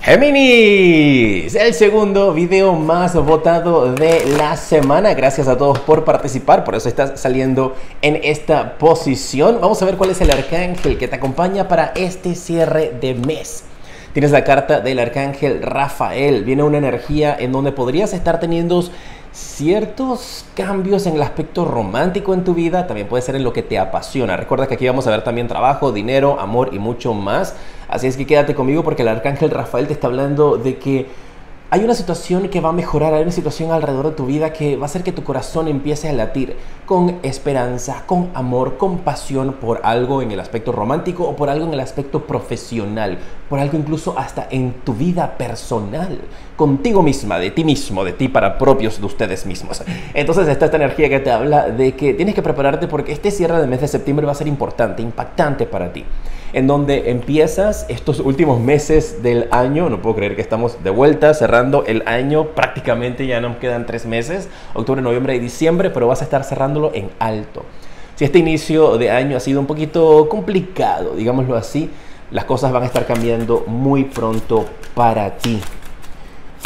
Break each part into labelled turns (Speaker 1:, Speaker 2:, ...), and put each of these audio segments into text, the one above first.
Speaker 1: Géminis, el segundo video más votado de la semana. Gracias a todos por participar, por eso estás saliendo en esta posición. Vamos a ver cuál es el arcángel que te acompaña para este cierre de mes. Tienes la carta del arcángel Rafael. Viene una energía en donde podrías estar teniendo ciertos cambios en el aspecto romántico en tu vida, también puede ser en lo que te apasiona. Recuerda que aquí vamos a ver también trabajo, dinero, amor y mucho más. Así es que quédate conmigo porque el arcángel Rafael te está hablando de que hay una situación que va a mejorar, hay una situación alrededor de tu vida que va a hacer que tu corazón empiece a latir con esperanza, con amor, con pasión por algo en el aspecto romántico o por algo en el aspecto profesional, por algo incluso hasta en tu vida personal, contigo misma, de ti mismo, de ti para propios de ustedes mismos. Entonces está esta energía que te habla de que tienes que prepararte porque este cierre del mes de septiembre va a ser importante, impactante para ti en donde empiezas estos últimos meses del año, no puedo creer que estamos de vuelta cerrando el año, prácticamente ya nos quedan tres meses, octubre, noviembre y diciembre, pero vas a estar cerrándolo en alto. Si este inicio de año ha sido un poquito complicado, digámoslo así, las cosas van a estar cambiando muy pronto para ti.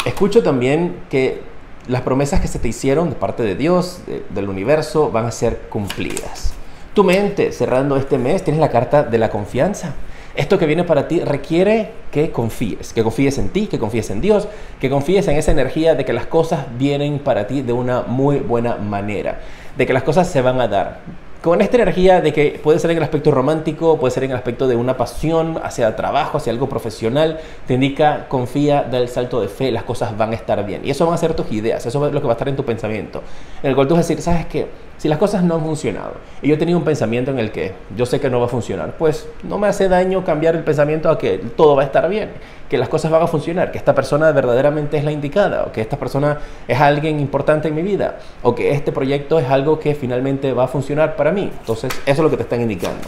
Speaker 1: Escucho también que las promesas que se te hicieron de parte de Dios, del universo, van a ser cumplidas. Tu mente, cerrando este mes, tienes la carta de la confianza. Esto que viene para ti requiere que confíes, que confíes en ti, que confíes en Dios, que confíes en esa energía de que las cosas vienen para ti de una muy buena manera, de que las cosas se van a dar con esta energía de que puede ser en el aspecto romántico, puede ser en el aspecto de una pasión hacia el trabajo, hacia algo profesional, te indica, confía, da el salto de fe, las cosas van a estar bien. Y eso van a ser tus ideas, eso es lo que va a estar en tu pensamiento. En el cual tú vas a decir, ¿sabes qué? Si las cosas no han funcionado y yo tenido un pensamiento en el que yo sé que no va a funcionar, pues no me hace daño cambiar el pensamiento a que todo va a estar bien que las cosas van a funcionar, que esta persona verdaderamente es la indicada, o que esta persona es alguien importante en mi vida, o que este proyecto es algo que finalmente va a funcionar para mí. Entonces, eso es lo que te están indicando.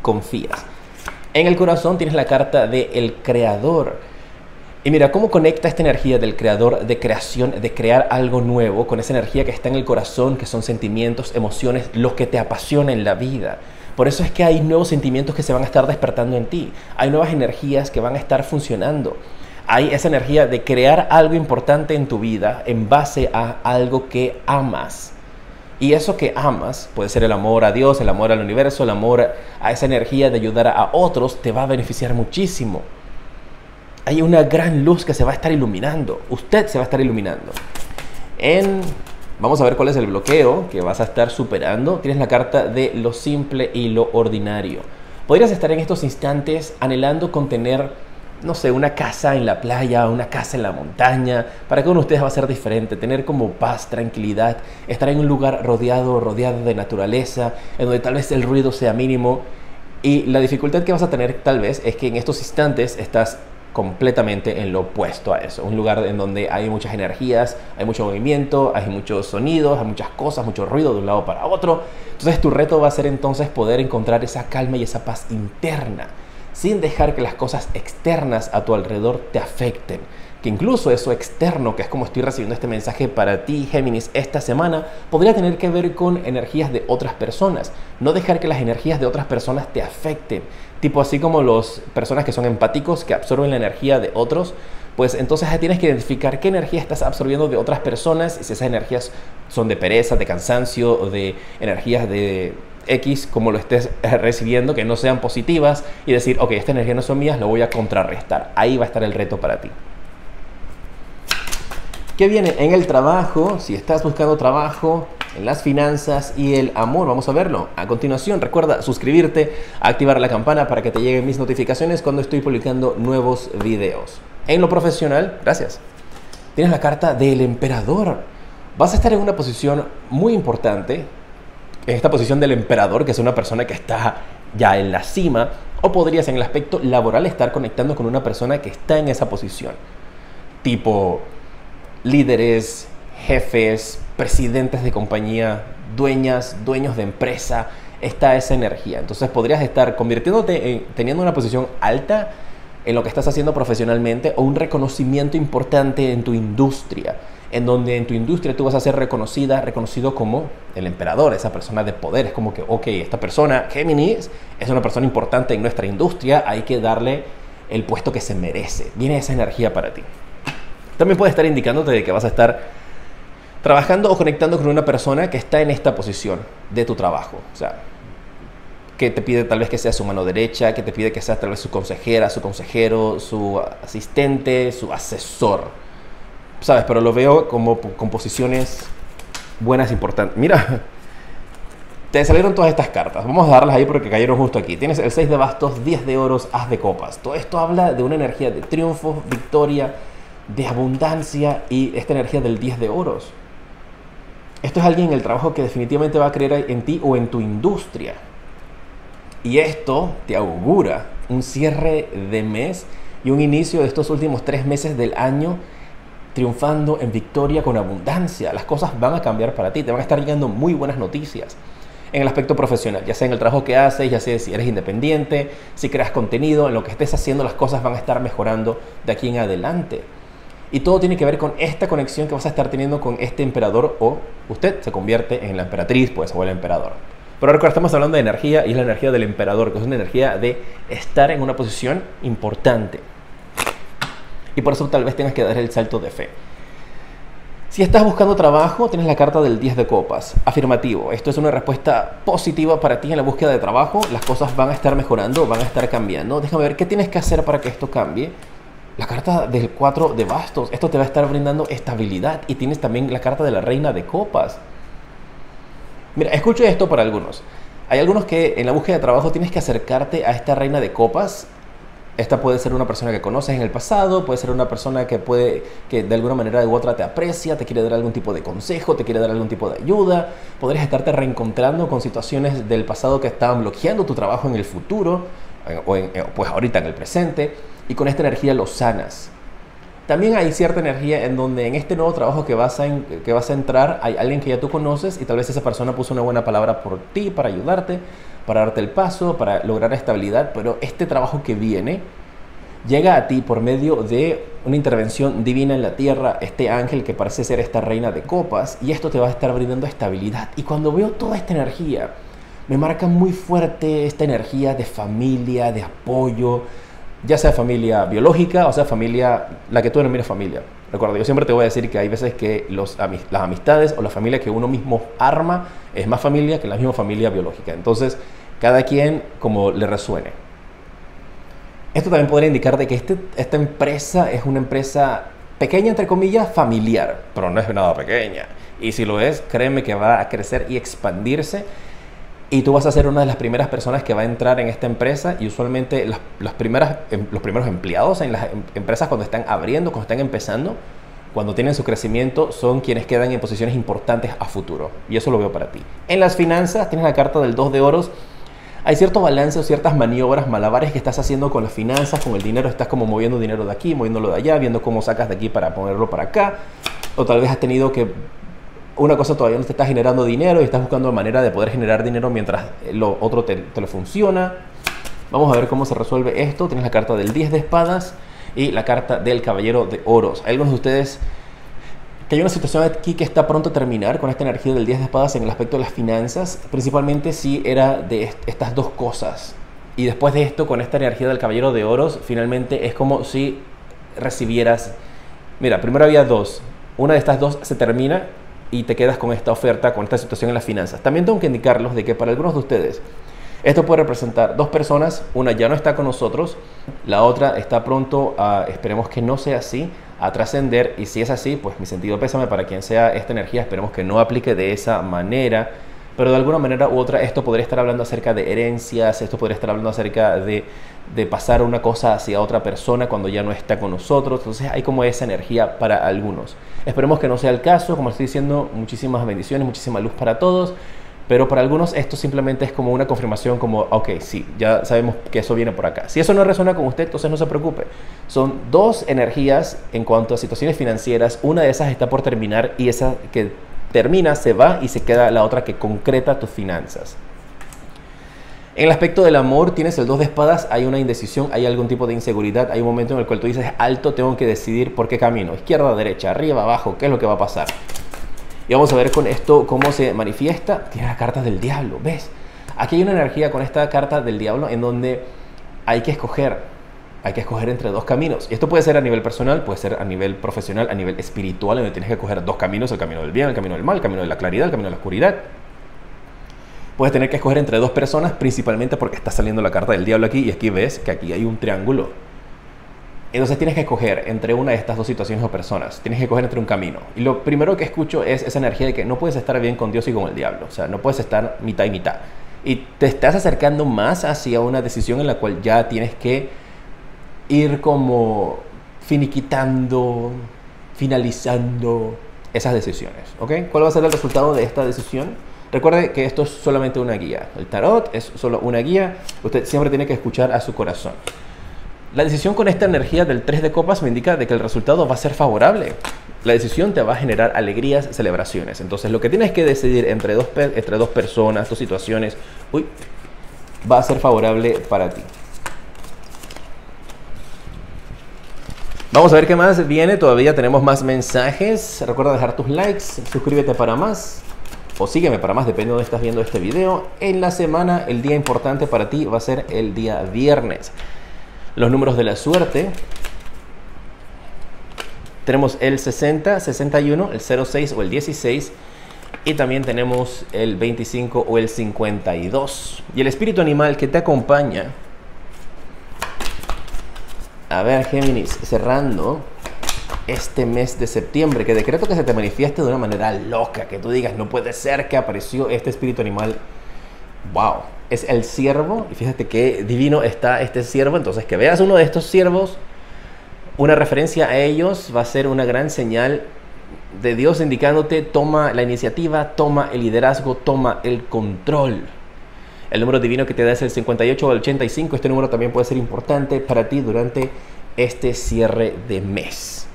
Speaker 1: Confías. En el corazón tienes la carta del el creador. Y mira cómo conecta esta energía del creador, de creación, de crear algo nuevo, con esa energía que está en el corazón, que son sentimientos, emociones, lo que te apasiona en la vida. Por eso es que hay nuevos sentimientos que se van a estar despertando en ti. Hay nuevas energías que van a estar funcionando. Hay esa energía de crear algo importante en tu vida en base a algo que amas. Y eso que amas, puede ser el amor a Dios, el amor al universo, el amor a esa energía de ayudar a otros, te va a beneficiar muchísimo. Hay una gran luz que se va a estar iluminando. Usted se va a estar iluminando. En Vamos a ver cuál es el bloqueo que vas a estar superando. Tienes la carta de lo simple y lo ordinario. Podrías estar en estos instantes anhelando con tener, no sé, una casa en la playa, una casa en la montaña. Para cada uno de ustedes va a ser diferente. Tener como paz, tranquilidad, estar en un lugar rodeado, rodeado de naturaleza, en donde tal vez el ruido sea mínimo. Y la dificultad que vas a tener tal vez es que en estos instantes estás completamente en lo opuesto a eso. Un lugar en donde hay muchas energías, hay mucho movimiento, hay muchos sonidos, hay muchas cosas, mucho ruido de un lado para otro. Entonces tu reto va a ser entonces poder encontrar esa calma y esa paz interna, sin dejar que las cosas externas a tu alrededor te afecten que incluso eso externo, que es como estoy recibiendo este mensaje para ti, Géminis, esta semana, podría tener que ver con energías de otras personas. No dejar que las energías de otras personas te afecten. Tipo así como las personas que son empáticos, que absorben la energía de otros, pues entonces tienes que identificar qué energía estás absorbiendo de otras personas y si esas energías son de pereza, de cansancio o de energías de X, como lo estés recibiendo, que no sean positivas y decir, ok, esta energía no son mías, lo voy a contrarrestar. Ahí va a estar el reto para ti. ¿Qué viene en el trabajo? Si estás buscando trabajo, en las finanzas y el amor. Vamos a verlo. A continuación, recuerda suscribirte, activar la campana para que te lleguen mis notificaciones cuando estoy publicando nuevos videos. En lo profesional, gracias. Tienes la carta del emperador. Vas a estar en una posición muy importante. En esta posición del emperador, que es una persona que está ya en la cima. O podrías en el aspecto laboral estar conectando con una persona que está en esa posición. Tipo líderes, jefes, presidentes de compañía, dueñas, dueños de empresa, está esa energía. Entonces podrías estar convirtiéndote en, teniendo una posición alta en lo que estás haciendo profesionalmente o un reconocimiento importante en tu industria, en donde en tu industria tú vas a ser reconocida, reconocido como el emperador, esa persona de poder. Es como que, ok, esta persona, Géminis, es una persona importante en nuestra industria, hay que darle el puesto que se merece. Viene esa energía para ti. También puede estar indicándote que vas a estar trabajando o conectando con una persona que está en esta posición de tu trabajo. O sea, que te pide tal vez que sea su mano derecha, que te pide que sea tal vez su consejera, su consejero, su asistente, su asesor. ¿Sabes? Pero lo veo como con posiciones buenas, importantes. Mira, te salieron todas estas cartas. Vamos a darlas ahí porque cayeron justo aquí. Tienes el 6 de bastos, 10 de oros, as de copas. Todo esto habla de una energía de triunfo, victoria, de abundancia y esta energía del 10 de oros. Esto es alguien en el trabajo que definitivamente va a creer en ti o en tu industria. Y esto te augura un cierre de mes y un inicio de estos últimos tres meses del año triunfando en victoria con abundancia. Las cosas van a cambiar para ti, te van a estar llegando muy buenas noticias en el aspecto profesional, ya sea en el trabajo que haces, ya sea si eres independiente, si creas contenido, en lo que estés haciendo las cosas van a estar mejorando de aquí en adelante. Y todo tiene que ver con esta conexión que vas a estar teniendo con este emperador o usted se convierte en la emperatriz, pues, o el emperador. Pero ahora estamos hablando de energía y es la energía del emperador, que es una energía de estar en una posición importante. Y por eso tal vez tengas que dar el salto de fe. Si estás buscando trabajo, tienes la carta del 10 de copas. Afirmativo. Esto es una respuesta positiva para ti en la búsqueda de trabajo. Las cosas van a estar mejorando, van a estar cambiando. Déjame ver qué tienes que hacer para que esto cambie. La carta del 4 de bastos. Esto te va a estar brindando estabilidad. Y tienes también la carta de la reina de copas. Mira, escucho esto para algunos. Hay algunos que en la búsqueda de trabajo tienes que acercarte a esta reina de copas esta puede ser una persona que conoces en el pasado, puede ser una persona que puede, que de alguna manera u otra te aprecia, te quiere dar algún tipo de consejo, te quiere dar algún tipo de ayuda. Podrías estarte reencontrando con situaciones del pasado que estaban bloqueando tu trabajo en el futuro, o eh, pues ahorita en el presente, y con esta energía lo sanas. También hay cierta energía en donde en este nuevo trabajo que vas, a, que vas a entrar hay alguien que ya tú conoces y tal vez esa persona puso una buena palabra por ti para ayudarte para darte el paso, para lograr estabilidad, pero este trabajo que viene llega a ti por medio de una intervención divina en la tierra, este ángel que parece ser esta reina de copas, y esto te va a estar brindando estabilidad. Y cuando veo toda esta energía, me marca muy fuerte esta energía de familia, de apoyo, ya sea familia biológica o sea familia, la que tú denominas familia. Recuerda, yo siempre te voy a decir que hay veces que las amistades o la familia que uno mismo arma es más familia que la misma familia biológica. Entonces, cada quien como le resuene. Esto también podría indicar de que este, esta empresa es una empresa pequeña, entre comillas, familiar, pero no es nada pequeña. Y si lo es, créeme que va a crecer y expandirse. Y tú vas a ser una de las primeras personas que va a entrar en esta empresa y usualmente las, primeras, em, los primeros empleados en las em, empresas cuando están abriendo, cuando están empezando, cuando tienen su crecimiento, son quienes quedan en posiciones importantes a futuro. Y eso lo veo para ti. En las finanzas tienes la carta del 2 de oros. Hay cierto balance o ciertas maniobras, malabares que estás haciendo con las finanzas, con el dinero. Estás como moviendo dinero de aquí, moviéndolo de allá, viendo cómo sacas de aquí para ponerlo para acá. O tal vez has tenido que una cosa todavía no te está generando dinero y estás buscando manera de poder generar dinero mientras lo otro te, te funciona. Vamos a ver cómo se resuelve esto. Tienes la carta del 10 de espadas y la carta del caballero de oros. Algunos de ustedes que hay una situación aquí que está pronto a terminar con esta energía del 10 de espadas en el aspecto de las finanzas, principalmente si era de estas dos cosas. Y después de esto, con esta energía del caballero de oros, finalmente es como si recibieras... Mira, primero había dos. Una de estas dos se termina y te quedas con esta oferta, con esta situación en las finanzas. También tengo que indicarlos de que para algunos de ustedes esto puede representar dos personas, una ya no está con nosotros, la otra está pronto a, esperemos que no sea así, a trascender y si es así, pues mi sentido pésame para quien sea esta energía, esperemos que no aplique de esa manera, pero de alguna manera u otra esto podría estar hablando acerca de herencias, esto podría estar hablando acerca de, de pasar una cosa hacia otra persona cuando ya no está con nosotros, entonces hay como esa energía para algunos. Esperemos que no sea el caso, como estoy diciendo, muchísimas bendiciones, muchísima luz para todos. Pero para algunos esto simplemente es como una confirmación, como, ok, sí, ya sabemos que eso viene por acá. Si eso no resuena con usted, entonces no se preocupe. Son dos energías en cuanto a situaciones financieras. Una de esas está por terminar y esa que termina se va y se queda la otra que concreta tus finanzas. En el aspecto del amor, tienes el dos de espadas, hay una indecisión, hay algún tipo de inseguridad, hay un momento en el cual tú dices, alto, tengo que decidir por qué camino, izquierda, derecha, arriba, abajo, qué es lo que va a pasar. Y vamos a ver con esto cómo se manifiesta. Tiene las cartas del diablo, ¿ves? Aquí hay una energía con esta carta del diablo en donde hay que escoger. Hay que escoger entre dos caminos. Y esto puede ser a nivel personal, puede ser a nivel profesional, a nivel espiritual, donde tienes que escoger dos caminos, el camino del bien, el camino del mal, el camino de la claridad, el camino de la oscuridad. Puedes tener que escoger entre dos personas, principalmente porque está saliendo la carta del diablo aquí y aquí ves que aquí hay un triángulo. Entonces tienes que escoger entre una de estas dos situaciones o personas. Tienes que escoger entre un camino. Y lo primero que escucho es esa energía de que no puedes estar bien con Dios y con el diablo. O sea, no puedes estar mitad y mitad. Y te estás acercando más hacia una decisión en la cual ya tienes que ir como finiquitando, finalizando esas decisiones. ¿Ok? ¿Cuál va a ser el resultado de esta decisión? Recuerde que esto es solamente una guía. El tarot es solo una guía. Usted siempre tiene que escuchar a su corazón. La decisión con esta energía del 3 de copas me indica de que el resultado va a ser favorable. La decisión te va a generar alegrías, celebraciones. Entonces lo que tienes que decidir entre dos, entre dos personas, dos situaciones, uy, va a ser favorable para ti. Vamos a ver qué más viene. Todavía tenemos más mensajes. Recuerda dejar tus likes, suscríbete para más o sígueme para más, depende de dónde estás viendo este video. En la semana, el día importante para ti va a ser el día viernes los números de la suerte. Tenemos el 60, 61, el 06 o el 16. Y también tenemos el 25 o el 52. Y el espíritu animal que te acompaña. A ver, Géminis, cerrando este mes de septiembre, que decreto que se te manifieste de una manera loca, que tú digas, no puede ser que apareció este espíritu animal. ¡Wow! es el siervo, y fíjate qué divino está este siervo, entonces que veas uno de estos siervos, una referencia a ellos va a ser una gran señal de Dios indicándote, toma la iniciativa, toma el liderazgo, toma el control. El número divino que te da es el 58 o el 85, este número también puede ser importante para ti durante este cierre de mes.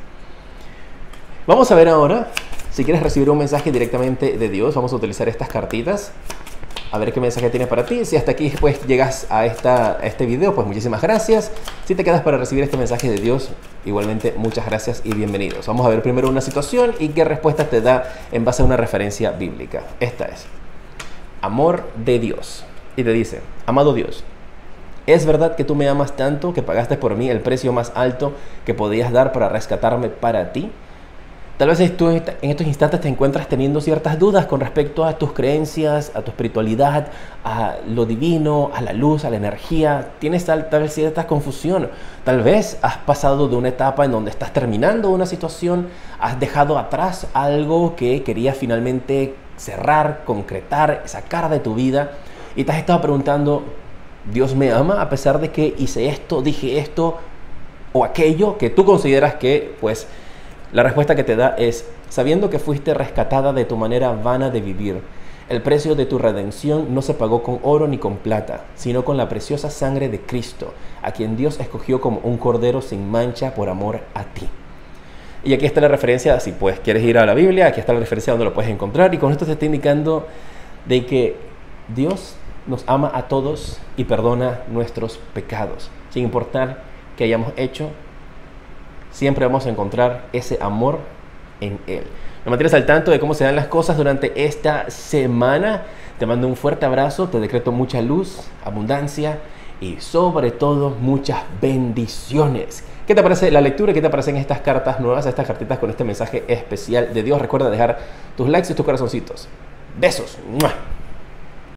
Speaker 1: Vamos a ver ahora, si quieres recibir un mensaje directamente de Dios, vamos a utilizar estas cartitas a ver qué mensaje tiene para ti. Si hasta aquí pues llegas a, esta, este video, pues muchísimas gracias. Si te quedas para recibir este mensaje de Dios, igualmente muchas gracias y bienvenidos. Vamos a ver primero una situación y qué respuesta te da en base a una referencia bíblica. Esta es, amor de Dios. Y te dice, amado Dios, ¿es verdad que tú me amas tanto que pagaste por mí el precio más alto que podías dar para rescatarme para ti? Tal vez tú en estos instantes te encuentras teniendo ciertas dudas con respecto a tus creencias, a tu espiritualidad, a lo divino, a la luz, a la energía. Tienes tal, vez cierta confusión. Tal vez has pasado de una etapa en donde estás terminando una situación, has dejado atrás algo que querías finalmente cerrar, concretar, sacar de tu vida y te has estado preguntando, ¿Dios me ama a pesar de que hice esto, dije esto o aquello que tú consideras que pues la respuesta que te da es, sabiendo que fuiste rescatada de tu manera vana de vivir, el precio de tu redención no se pagó con oro ni con plata, sino con la preciosa sangre de Cristo, a quien Dios escogió como un cordero sin mancha por amor a ti. Y aquí está la referencia, si pues quieres ir a la Biblia, aquí está la referencia donde lo puedes encontrar, y con esto te está indicando de que Dios nos ama a todos y perdona nuestros pecados, sin importar que hayamos hecho siempre vamos a encontrar ese amor en Él. Me mantienes al tanto de cómo se dan las cosas durante esta semana. Te mando un fuerte abrazo, te decreto mucha luz, abundancia y sobre todo muchas bendiciones. ¿Qué te parece la lectura? ¿Qué te parecen estas cartas nuevas, estas cartitas con este mensaje especial de Dios? Recuerda dejar tus likes y tus corazoncitos. Besos.